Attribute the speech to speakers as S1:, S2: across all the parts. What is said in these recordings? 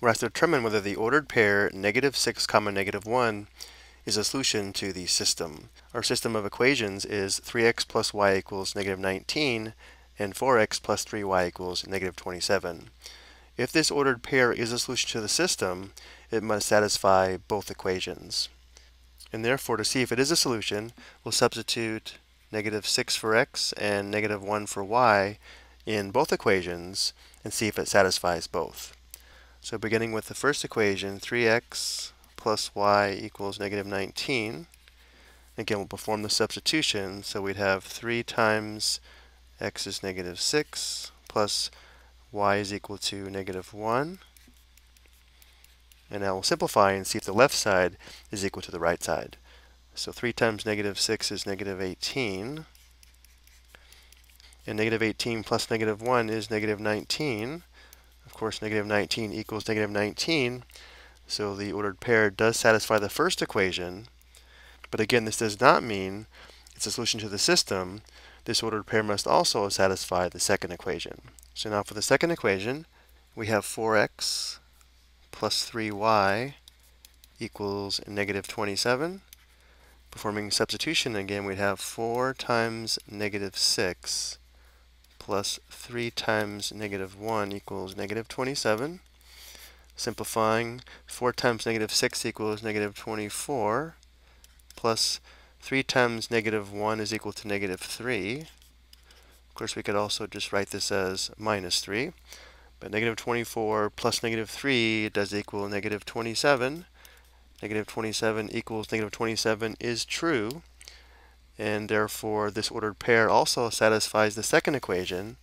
S1: We're asked to determine whether the ordered pair negative 6 comma negative 1 is a solution to the system. Our system of equations is 3x plus y equals negative 19 and 4x plus 3y equals negative 27. If this ordered pair is a solution to the system, it must satisfy both equations. And therefore, to see if it is a solution, we'll substitute negative 6 for x and negative 1 for y in both equations and see if it satisfies both. So beginning with the first equation, 3x plus y equals negative 19. Again, we'll perform the substitution, so we'd have 3 times x is negative 6 plus y is equal to negative 1. And now we'll simplify and see if the left side is equal to the right side. So 3 times negative 6 is negative 18. And negative 18 plus negative 1 is negative 19. Of course, negative 19 equals negative 19. So the ordered pair does satisfy the first equation. But again, this does not mean it's a solution to the system. This ordered pair must also satisfy the second equation. So now for the second equation, we have 4x plus 3y equals negative 27. Performing substitution again, we'd have 4 times negative 6 plus 3 times negative 1 equals negative 27. Simplifying, 4 times negative 6 equals negative 24, plus 3 times negative 1 is equal to negative 3. Of course, we could also just write this as minus 3. But negative 24 plus negative 3 does equal negative 27. Negative 27 equals negative 27 is true. And therefore, this ordered pair also satisfies the second equation,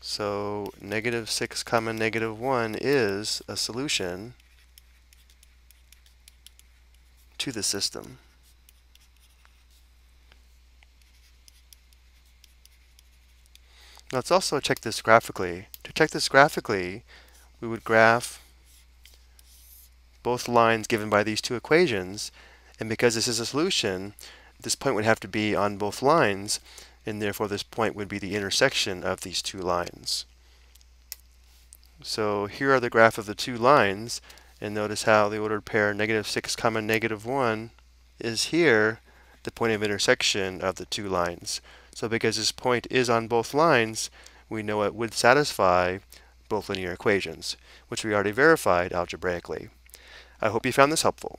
S1: so negative 6 comma negative 1 is a solution to the system. Let's also check this graphically. To check this graphically, we would graph both lines given by these two equations, and because this is a solution, this point would have to be on both lines, and therefore this point would be the intersection of these two lines. So here are the graph of the two lines, and notice how the ordered pair negative 6 comma negative 1 is here the point of intersection of the two lines. So because this point is on both lines, we know it would satisfy both linear equations, which we already verified algebraically. I hope you found this helpful.